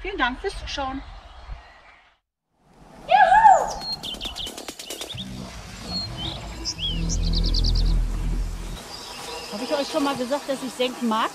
Vielen Dank fürs Zuschauen. Habe ich euch schon mal gesagt, dass ich senken mag?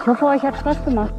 Ich hoffe, euch hat Spaß gemacht.